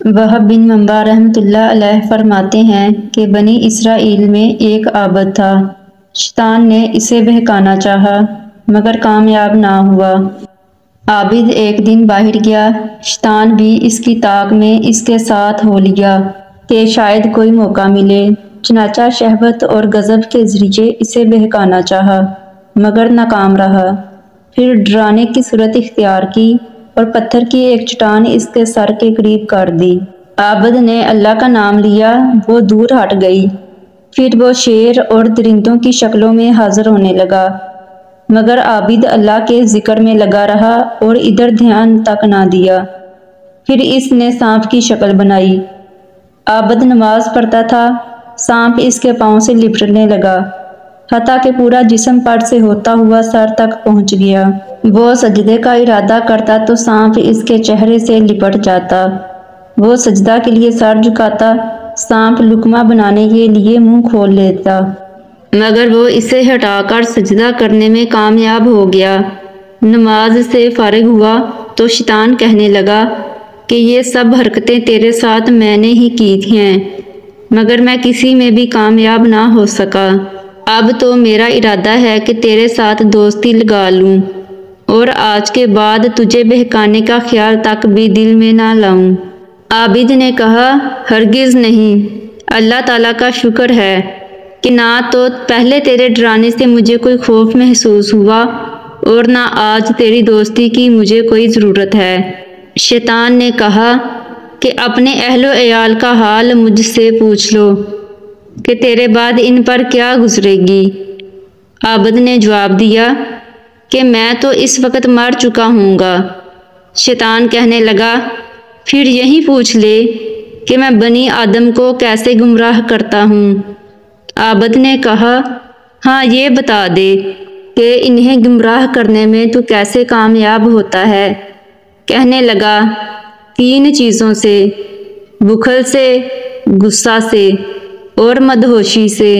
वह बिन मम्बा रहमतुल्लाह फरमाते हैं कि बनी इसराइल में एक आबद था। शैतान ने इसे बहकाना चाहा, मगर कामयाब ना हुआ। आबिद एक दिन बाहर गया। शैतान भी इसकी ताक में इसके साथ हो लिया कि शायद कोई मौका मिले। चनाचा शहबत और गज़ब के ज़रिए इसे बहकाना चाहा, मगर नाकाम रहा। फिर डराने की सूरत इख्तियार की। और पत्थर की एक चट्टान इसके सर के करीब कर दी। आबद ने अल्लाह का नाम लिया, वो दूर हट गई। फिर वो शेर और दरिंदों की शक्लों में हाजिर होने लगा। मगर आबिद अल्लाह के ज़िक्र में लगा रहा और इधर ध्यान तक ना दिया। फिर इसने सांप की शक्ल बनाई। आबद नमाज़ पढ़ता था, सांप इसके पाँव से लिपटने लगा। हता के पूरा जिसम पट से होता हुआ सर तक पहुँच गया। वो सजदे का इरादा करता तो सांप इसके चेहरे से लिपट जाता। वो सजदा के लिए सर झुकाता, सांप लुकमा बनाने के लिए मुँह खोल लेता। मगर वो इसे हटाकर सजदा करने में कामयाब हो गया। नमाज़ से फारिग हुआ तो शैतान कहने लगा कि ये सब हरकतें तेरे साथ मैंने ही की थी हैं, मगर मैं किसी में भी कामयाब ना हो सका। अब तो मेरा इरादा है कि तेरे साथ दोस्ती लगा लूँ। और आज के बाद तुझे बहकाने का ख्याल तक भी दिल में ना लाऊं। आबिद ने कहा, हरगिज़ नहीं। अल्लाह ताला का शुक्र है कि ना तो पहले तेरे डराने से मुझे कोई खौफ महसूस हुआ और ना आज तेरी दोस्ती की मुझे कोई ज़रूरत है। शैतान ने कहा, कि अपने अहलो एयाल का हाल मुझसे पूछ लो, कि तेरे बाद इन पर क्या गुजरेगी? आबद ने जवाब दिया कि मैं तो इस वक्त मर चुका हूँगा। शैतान कहने लगा, फिर यही पूछ ले कि मैं बनी आदम को कैसे गुमराह करता हूँ। आबद ने कहा हाँ ये बता दे कि इन्हें गुमराह करने में तू कैसे कामयाब होता है। कहने लगा, तीन चीज़ों से, बुखल से, गुस्सा से और मदहोशी से।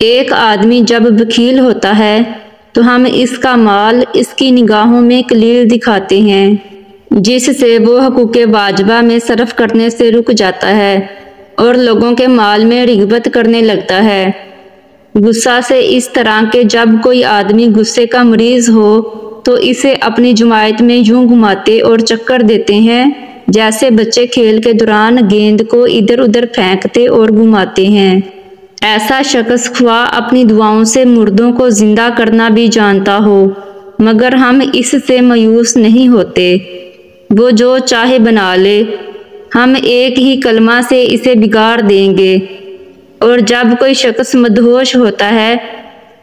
एक आदमी जब वकील होता है तो हम इसका माल इसकी निगाहों में कलील दिखाते हैं, जिससे वो हकूक़ वाजबा में सरफ करने से रुक जाता है और लोगों के माल में रिगबत करने लगता है। गुस्सा से इस तरह के जब कोई आदमी गुस्से का मरीज़ हो तो इसे अपनी जमायत में यूँ घुमाते और चक्कर देते हैं, जैसे बच्चे खेल के दौरान गेंद को इधर उधर फेंकते और घुमाते हैं। ऐसा शख्स ख्वा अपनी दुआओं से मुर्दों को ज़िंदा करना भी जानता हो, मगर हम इससे मायूस नहीं होते। वो जो चाहे बना ले, हम एक ही कलमा से इसे बिगाड़ देंगे। और जब कोई शख्स मदहोश होता है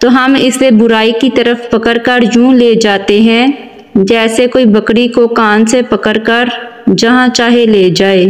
तो हम इसे बुराई की तरफ़ पकड़कर यूँ ले जाते हैं, जैसे कोई बकरी को कान से पकड़कर जहाँ चाहे ले जाए।